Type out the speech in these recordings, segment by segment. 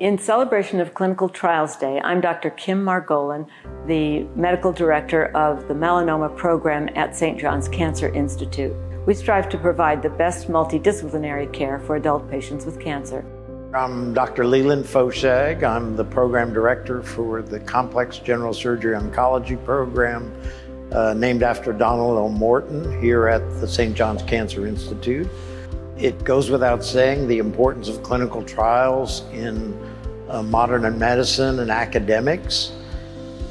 In celebration of Clinical Trials Day, I'm Dr. Kim Margolin, the Medical Director of the Melanoma Program at St. John's Cancer Institute. We strive to provide the best multidisciplinary care for adult patients with cancer. I'm Dr. Leland Foshag. I'm the Program Director for the Complex General Surgery Oncology Program, uh, named after Donald O. Morton here at the St. John's Cancer Institute. It goes without saying the importance of clinical trials in uh, modern medicine and academics.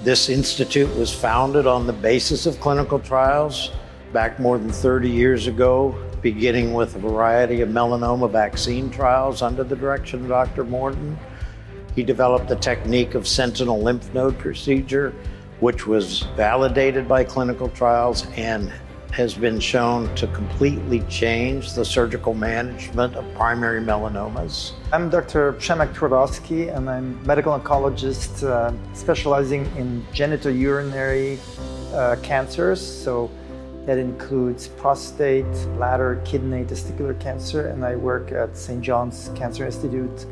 This institute was founded on the basis of clinical trials back more than 30 years ago, beginning with a variety of melanoma vaccine trials under the direction of Dr. Morton. He developed the technique of sentinel lymph node procedure, which was validated by clinical trials and has been shown to completely change the surgical management of primary melanomas. I'm Dr. Przemek Twardowski, and I'm medical oncologist uh, specializing in genitourinary uh, cancers. So that includes prostate, bladder, kidney, testicular cancer, and I work at St. John's Cancer Institute,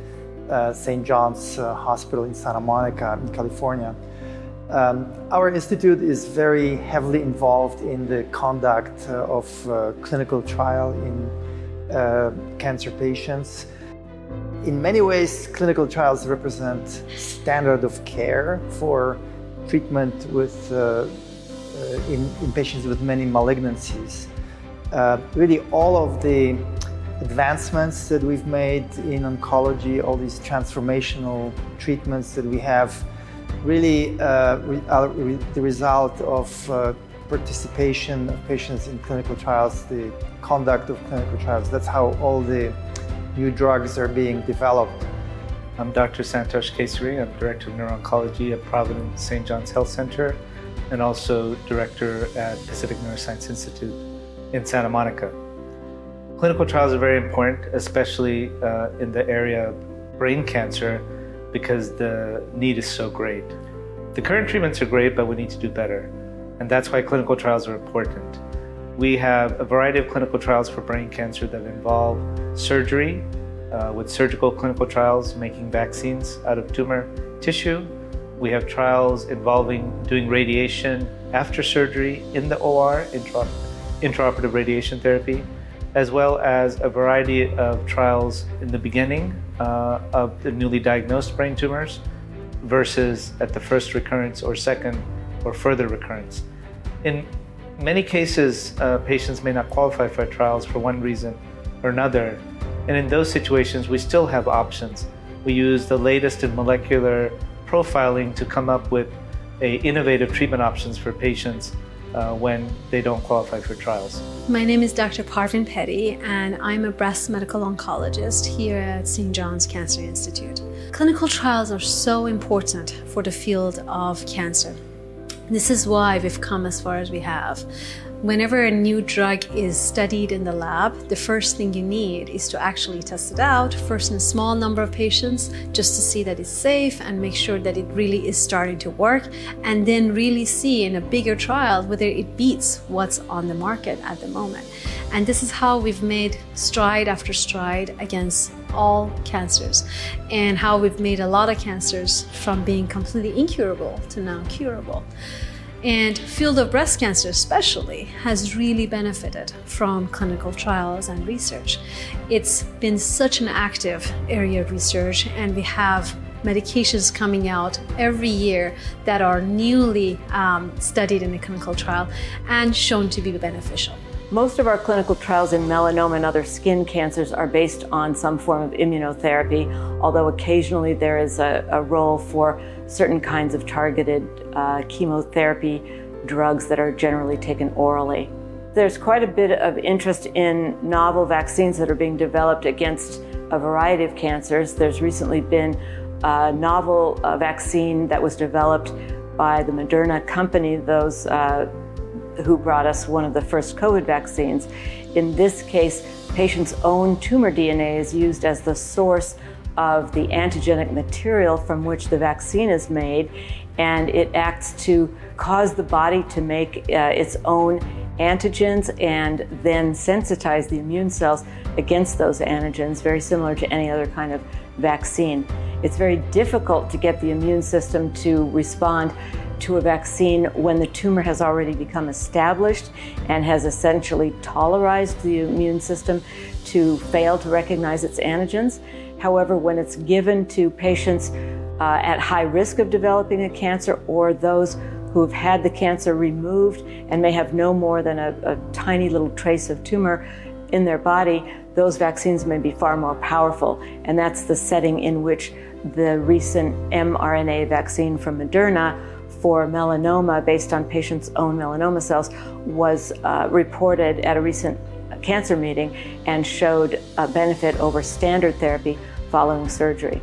uh, St. John's uh, Hospital in Santa Monica, in California. Um, our institute is very heavily involved in the conduct uh, of uh, clinical trial in uh, cancer patients. In many ways, clinical trials represent standard of care for treatment with, uh, uh, in, in, patients with many malignancies. Uh, really, all of the advancements that we've made in oncology, all these transformational treatments that we have really uh, are the result of uh, participation of patients in clinical trials, the conduct of clinical trials. That's how all the new drugs are being developed. I'm Dr. Santosh Kesari. I'm Director of Neuro-Oncology at Providence St. John's Health Center and also Director at Pacific Neuroscience Institute in Santa Monica. Clinical trials are very important, especially uh, in the area of brain cancer, because the need is so great. The current treatments are great, but we need to do better. And that's why clinical trials are important. We have a variety of clinical trials for brain cancer that involve surgery, uh, with surgical clinical trials making vaccines out of tumor tissue. We have trials involving doing radiation after surgery in the OR, intra- intraoperative radiation therapy, as well as a variety of trials in the beginning uh, of the newly diagnosed brain tumors versus at the first recurrence or second or further recurrence. In many cases, uh, patients may not qualify for trials for one reason or another, and in those situations, we still have options. We use the latest in molecular profiling to come up with a innovative treatment options for patients uh, when they don't qualify for trials. My name is Dr. Parvin Peddi, and I'm a breast medical oncologist here at St. John's Cancer Institute. Clinical trials are so important for the field of cancer. This is why we've come as far as we have. Whenever a new drug is studied in the lab, the first thing you need is to actually test it out, first in a small number of patients, just to see that it's safe and make sure that it really is starting to work, and then really see in a bigger trial whether it beats what's on the market at the moment. And this is how we've made stride after stride against all cancers, and how we've made a lot of cancers from being completely incurable to now curable. And field of breast cancer especially has really benefited from clinical trials and research. It's been such an active area of research and we have medications coming out every year that are newly um, studied in a clinical trial and shown to be beneficial. Most of our clinical trials in melanoma and other skin cancers are based on some form of immunotherapy, although occasionally there is a, a role for certain kinds of targeted uh, chemotherapy drugs that are generally taken orally. There's quite a bit of interest in novel vaccines that are being developed against a variety of cancers. There's recently been a novel uh, vaccine that was developed by the Moderna company, those uh, who brought us one of the first COVID vaccines. In this case, patients' own tumor DNA is used as the source of the antigenic material from which the vaccine is made, and it acts to cause the body to make uh, its own antigens and then sensitize the immune cells against those antigens, very similar to any other kind of vaccine. it's very difficult to get the immune system to respond to a vaccine when the tumor has already become established and has essentially tolerized the immune system to fail to recognize its antigens. However, when it's given to patients uh, at high risk of developing a cancer or those who have had the cancer removed and may have no more than a, a tiny little trace of tumor in their body, those vaccines may be far more powerful. And that's the setting in which the recent mRNA vaccine from Moderna for melanoma, based on patients' own melanoma cells, was uh, reported at a recent cancer meeting and showed a benefit over standard therapy following surgery.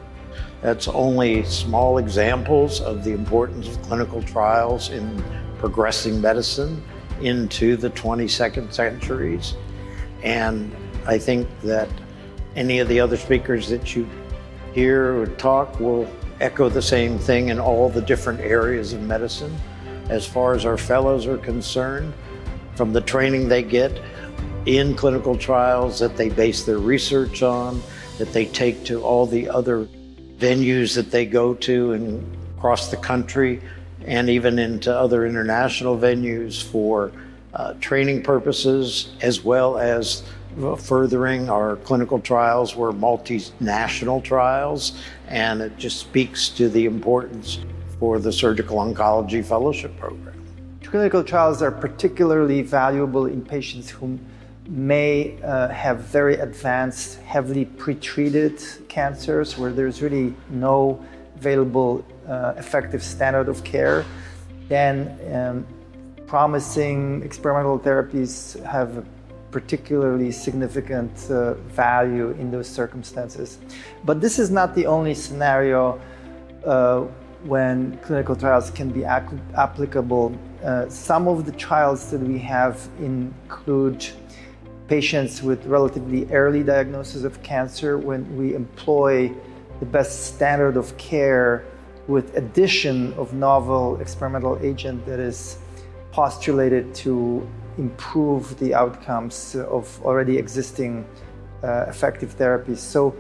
That's only small examples of the importance of clinical trials in progressing medicine into the 22nd centuries. And I think that any of the other speakers that you hear or talk will echo the same thing in all the different areas of medicine. As far as our fellows are concerned, from the training they get in clinical trials that they base their research on, that they take to all the other venues that they go to and across the country and even into other international venues for uh, training purposes as well as furthering our clinical trials were multinational trials and it just speaks to the importance for the surgical oncology fellowship program clinical trials are particularly valuable in patients who may uh, have very advanced, heavily pretreated cancers where there's really no available uh, effective standard of care. Then um, promising experimental therapies have particularly significant uh, value in those circumstances. But this is not the only scenario uh, when clinical trials can be applicable. Uh, some of the trials that we have include patients with relatively early diagnosis of cancer when we employ the best standard of care with addition of novel experimental agent that is postulated to improve the outcomes of already existing uh, effective therapies. So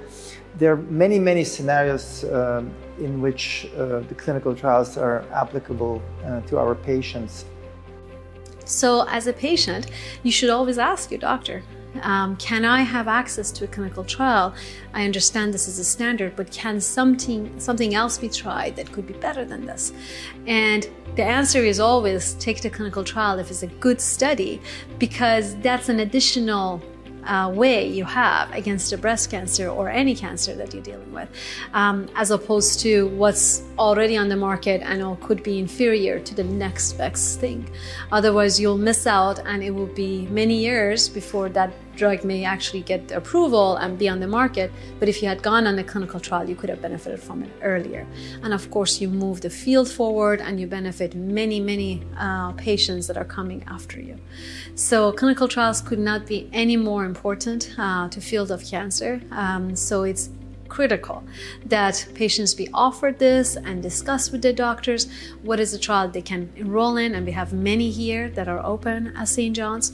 there are many, many scenarios uh, in which uh, the clinical trials are applicable uh, to our patients. So, as a patient, you should always ask your doctor um, can I have access to a clinical trial? I understand this is a standard, but can something something else be tried that could be better than this? And the answer is always take the clinical trial if it's a good study, because that's an additional uh, way you have against a breast cancer or any cancer that you're dealing with, um, as opposed to what's already on the market and all could be inferior to the next best thing. Otherwise, you'll miss out, and it will be many years before that drug may actually get approval and be on the market. But if you had gone on a clinical trial, you could have benefited from it earlier. And of course, you move the field forward and you benefit many, many uh, patients that are coming after you. So clinical trials could not be any more important uh, to field of cancer. Um, so it's critical that patients be offered this and discuss with their doctors what is the trial they can enroll in, and we have many here that are open at St. John's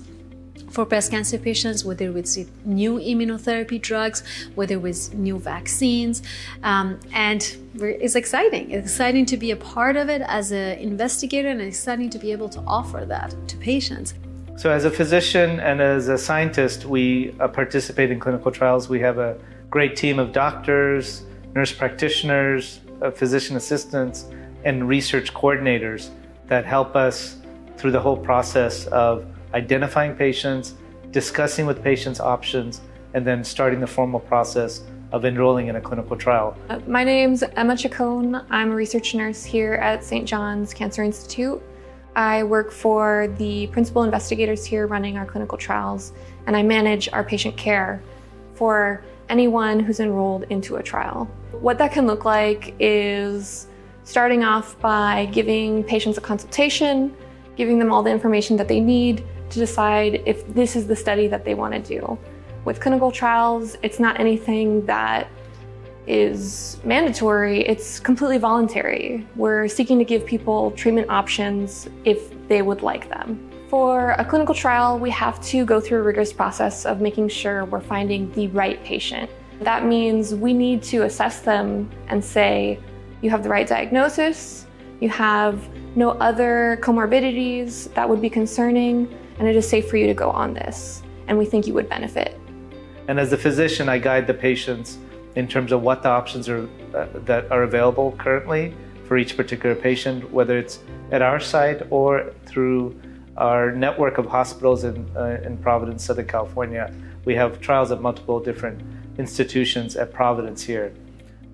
for breast cancer patients, whether with new immunotherapy drugs, whether with new vaccines. Um, and it's exciting. It's exciting to be a part of it as an investigator and exciting to be able to offer that to patients. So, as a physician and as a scientist, we uh, participate in clinical trials. We have a great team of doctors, nurse practitioners, uh, physician assistants, and research coordinators that help us through the whole process of identifying patients, discussing with patients options, and then starting the formal process of enrolling in a clinical trial. Uh, my name's Emma Chacon. I'm a research nurse here at St. John's Cancer Institute. I work for the principal investigators here running our clinical trials, and I manage our patient care for anyone who's enrolled into a trial. What that can look like is starting off by giving patients a consultation, giving them all the information that they need to decide if this is the study that they want to do. With clinical trials, it's not anything that is mandatory, it's completely voluntary. We're seeking to give people treatment options if they would like them. For a clinical trial, we have to go through a rigorous process of making sure we're finding the right patient. That means we need to assess them and say, you have the right diagnosis, you have no other comorbidities that would be concerning, and it is safe for you to go on this, and we think you would benefit. And as a physician, I guide the patients in terms of what the options are uh, that are available currently for each particular patient, whether it's at our site or through our network of hospitals in, uh, in Providence, Southern California. We have trials at multiple different institutions at Providence here.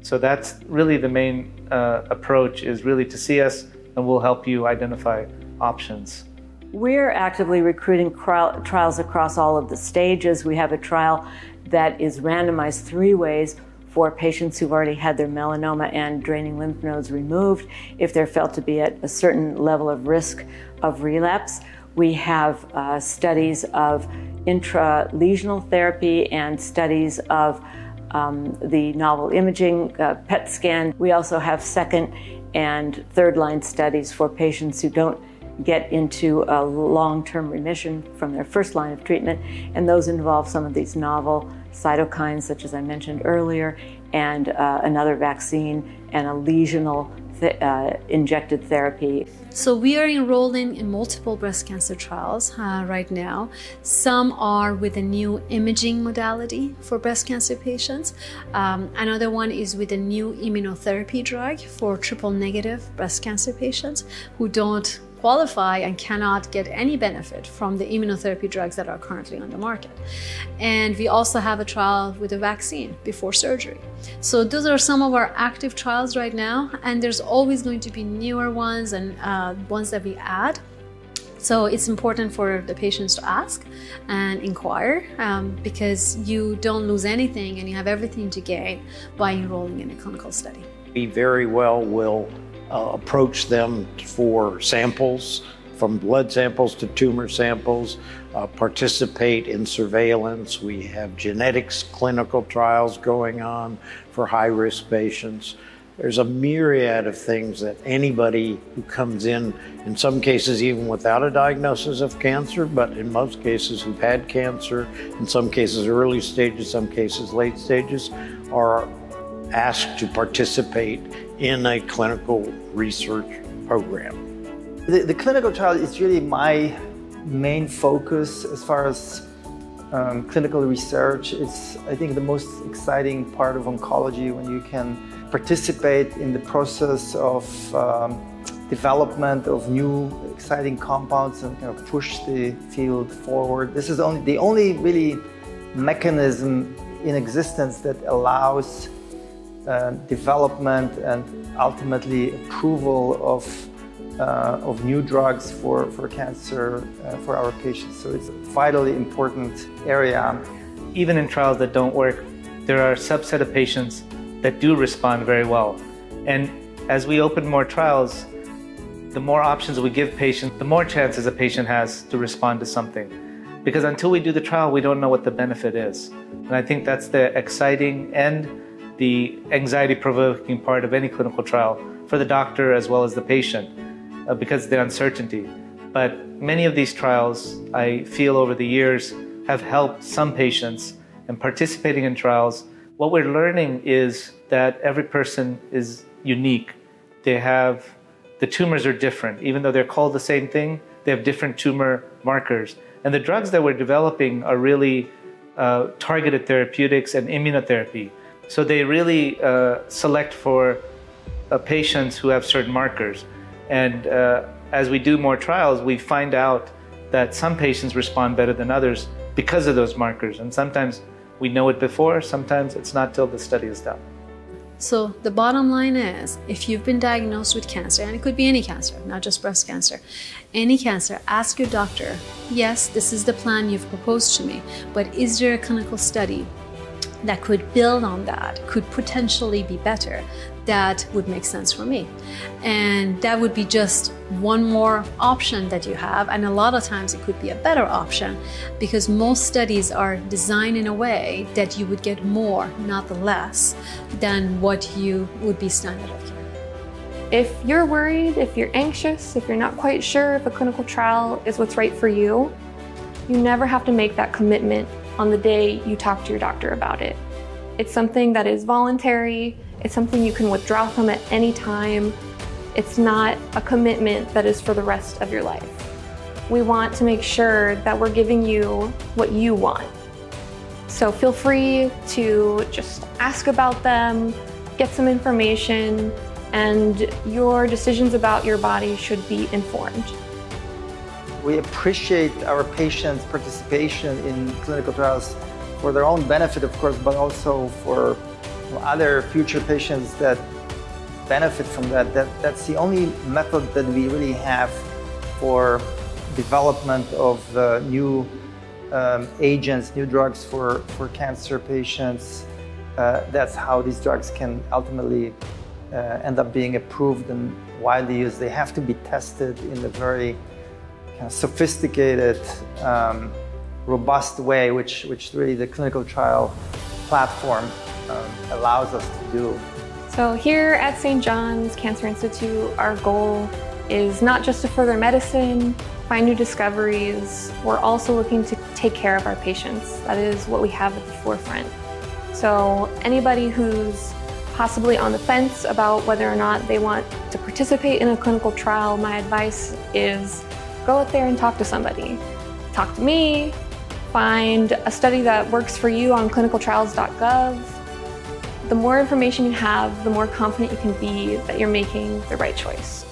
So that's really the main uh, approach is really to see us and we'll help you identify options. We're actively recruiting trials across all of the stages. We have a trial that is randomized three ways for patients who've already had their melanoma and draining lymph nodes removed if they're felt to be at a certain level of risk of relapse. We have uh, studies of intralesional therapy and studies of um, the novel imaging uh, PET scan. We also have second and third line studies for patients who don't get into a long term remission from their first line of treatment, and those involve some of these novel cytokines, such as I mentioned earlier, and uh, another vaccine and a lesional th- uh, injected therapy. So, we are enrolling in multiple breast cancer trials uh, right now. Some are with a new imaging modality for breast cancer patients. Um, another one is with a new immunotherapy drug for triple negative breast cancer patients who don't qualify and cannot get any benefit from the immunotherapy drugs that are currently on the market. And we also have a trial with a vaccine before surgery. So those are some of our active trials right now, and there's always going to be newer ones and uh, ones that we add. So it's important for the patients to ask and inquire um, because you don't lose anything and you have everything to gain by enrolling in a clinical study. We very well will uh, approach them for samples, from blood samples to tumor samples, uh, participate in surveillance. We have genetics clinical trials going on for high risk patients. There's a myriad of things that anybody who comes in, in some cases even without a diagnosis of cancer, but in most cases who've had cancer, in some cases early stages, some cases late stages, are asked to participate in a clinical research program. The, the clinical trial is really my main focus as far as um, clinical research. It's, I think, the most exciting part of oncology when you can participate in the process of um, development of new exciting compounds and kind of push the field forward. This is only the only really mechanism in existence that allows development and ultimately approval of, uh, of new drugs for, for cancer uh, for our patients. So it's a vitally important area. Even in trials that don't work, there are a subset of patients that do respond very well. And as we open more trials, the more options we give patients, the more chances a patient has to respond to something. Because until we do the trial, we don't know what the benefit is. And I think that's the exciting and the anxiety provoking part of any clinical trial for the doctor as well as the patient uh, because of the uncertainty. But many of these trials, I feel over the years, have helped some patients and participating in trials. What we're learning is that every person is unique. They have, the tumors are different. Even though they're called the same thing, they have different tumor markers. And the drugs that we're developing are really uh, targeted therapeutics and immunotherapy. So they really uh, select for uh, patients who have certain markers. And uh, as we do more trials, we find out that some patients respond better than others because of those markers. And sometimes we know it before, sometimes it's not till the study is done. So, the bottom line is if you've been diagnosed with cancer, and it could be any cancer, not just breast cancer, any cancer, ask your doctor, yes, this is the plan you've proposed to me, but is there a clinical study that could build on that, could potentially be better, that would make sense for me. And that would be just one more option that you have. And a lot of times it could be a better option because most studies are designed in a way that you would get more, not the less, than what you would be standard of care. If you're worried, if you're anxious, if you're not quite sure if a clinical trial is what's right for you, you never have to make that commitment on the day you talk to your doctor about it. It's something that is voluntary, it's something you can withdraw from at any time. It's not a commitment that is for the rest of your life. We want to make sure that we're giving you what you want. So feel free to just ask about them, get some information, and your decisions about your body should be informed. We appreciate our patients' participation in clinical trials for their own benefit, of course, but also for other future patients that benefit from that. that. That's the only method that we really have for development of uh, new um, agents, new drugs for, for cancer patients. Uh, that's how these drugs can ultimately uh, end up being approved and widely used. They have to be tested in a very sophisticated, um, robust way, which, which really the clinical trial platform um, allows us to do. So here at St. John's Cancer Institute, our goal is not just to further medicine, find new discoveries, we're also looking to take care of our patients. That is what we have at the forefront. So anybody who's possibly on the fence about whether or not they want to participate in a clinical trial, my advice is go out there and talk to somebody. Talk to me, find a study that works for you on clinicaltrials.gov. The more information you have, the more confident you can be that you're making the right choice.